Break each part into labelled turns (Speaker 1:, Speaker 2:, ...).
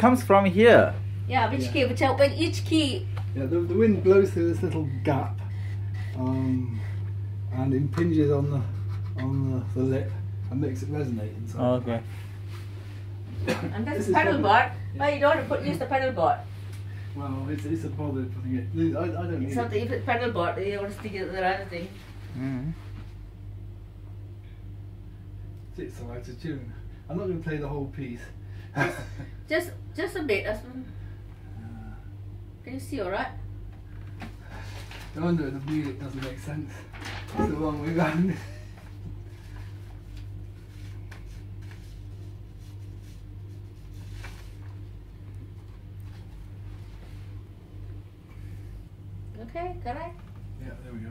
Speaker 1: comes from here.
Speaker 2: Yeah, which
Speaker 3: Yeah.
Speaker 2: key? Which when each key.
Speaker 3: Yeah, the, the wind blows through this little gap um, and impinges on the on the, the lip and makes it resonate inside.
Speaker 1: Okay.
Speaker 2: And
Speaker 3: This
Speaker 2: that's
Speaker 3: is
Speaker 2: pedal
Speaker 3: probably-
Speaker 2: board. Why you don't want to put use the pedal board?
Speaker 3: Well, it's, it's a bother putting it. I, I don't need
Speaker 2: It's not the
Speaker 3: it.
Speaker 2: if it's pedal board. You want to stick it to the other thing.
Speaker 1: Mm.
Speaker 3: It's so out of tune. I'm not going to play the whole piece.
Speaker 2: Just just a bit. Can you see all right?
Speaker 3: No wonder the music doesn't make sense. It's the wrong way round.
Speaker 2: Okay, correct.
Speaker 3: Yeah, there we go.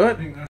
Speaker 3: Good.